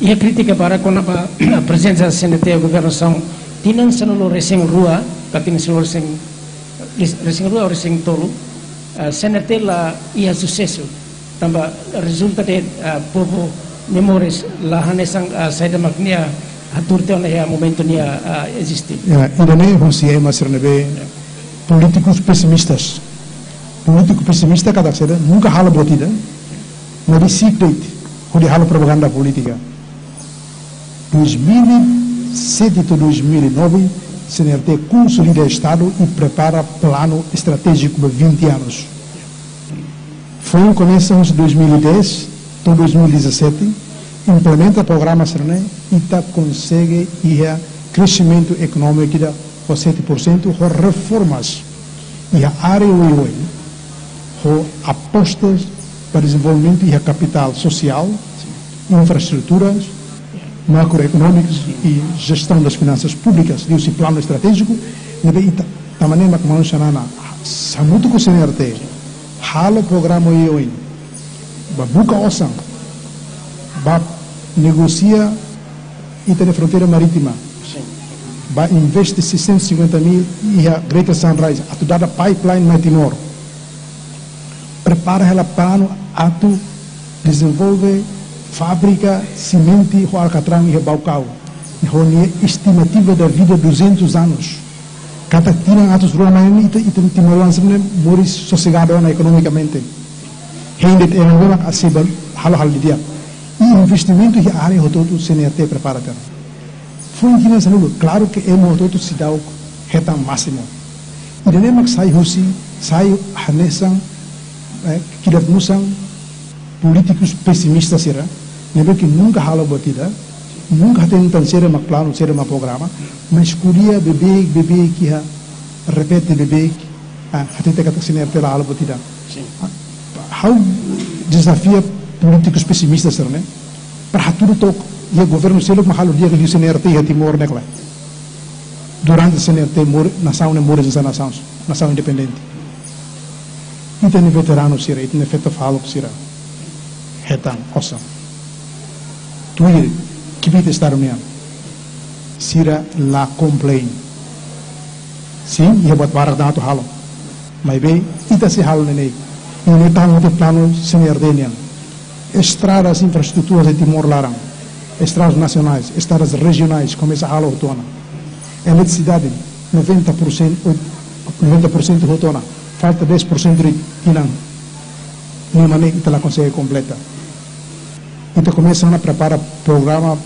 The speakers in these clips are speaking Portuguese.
e a crítica para com a presença da CNT a governação tinham se no recém rua para tinham se recém recém rua recém tolo. A CNT lá ia sucesso. Também resulta de povo memórias lá hanesang saída magnia atur te oleh momento nia existe ya ainda nem você é mas rebe políticos pessimistas. Político pessimista cada nunca hala botida não secret onde hala propaganda política 2007 a 2009 CNRT consolida o Estado e prepara plano estratégico para 20 anos. Foi começa em 2010 até 2017 implementa programa Serne e tá consegue ir crescimento econômico da 7% com reformas. E a área UIOI com apostas para desenvolvimento e a capital social, infraestruturas, macroeconômicos e gestão das finanças públicas, e o plano estratégico, também é como chamamos, samuto com o CNRT, hala programa UIOI, babuca osan, vai negocia entre fronteira marítima. Vai investir 650 mil e a Greater Sunrise a toda a pipeline na Timor prepara ela plano a tu desenvolve fábrica cimento e alcatrão e balcão e estimativa da vida 200 anos cada tira atos romani e timorança morre sossegado economicamente ainda é uma assim hal hal dia e investimento a área todo CNRT prepara ter. Foi que nessa luta, claro que é todo se dá o reta máximo. E de nem sai rusi, sai hanesan, deve musang políticos pessimistas será, nem que nunca hala batida, nunca tentam ser uma plano, ser uma programa, mas curia bebê, bebê que ha repete bebê, ah, até que a CNRT lá hala batida. How desafia políticos pessimistas né? Para tudo toco. E o governo selo mahalo dia que o CNRT e Timor né durante o CNRT mor nação né mores essa nação nação independente. E tem veterano e tem feito falo sira hetan awesome tuir kibit estar união sira la complain. Sim ia buat barak datu halo mas bem ita se halo nenei. Ini tahu de plano CNRT nian estradas infraestruturas de Timor-Larão, estradas nacionais, estradas regionais, como essa ala autônoma. Eletricidade, 90%, 90% autônoma, falta 10% de Tinang. Não maneira que ela consegue completa. Então começam a preparar programa,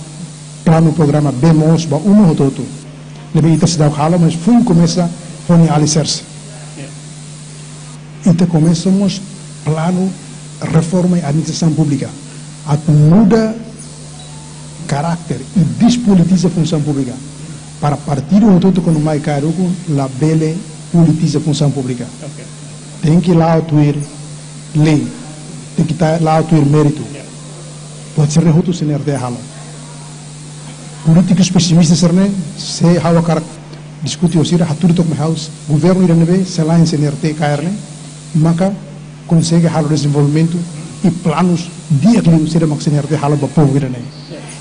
plano programa BMOS, para um ou outro. Lebe ita se dá o mas fui começa a alicerce. Então começamos plano reforma e administração pública. A muda caráter e despolitiza a função pública. Para partir do todo com o mais caro, a bele politiza a função pública. Okay. Tem que lá atuar lei, tem que estar lá atuar mérito. Pode rehuto sem herdar hala. Políticos pessimistas serne se hawa karak diskuti osira haturi tok house governo irane be selain sem herdar kairne maka consegue halo desenvolvimento e planos dia que ele será maxinar de halo para povo irane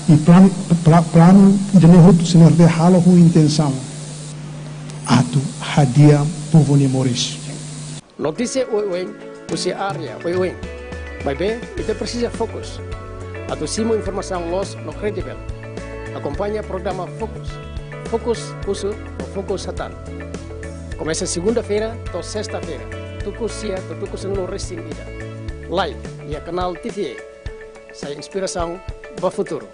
e plano plano de ne hotu sinar de halo com intenção atu hadia povo ni moris notícia oi oi você área oi oi mas bem itu precisa fokus atau simo informação los no credible acompanha programa Focus Focus uso ou Focus Satan começa segunda-feira ou sexta-feira tuku sia ke tuku senulu racing ida. Live via kanal TVA. Saya inspirasi ba futuro.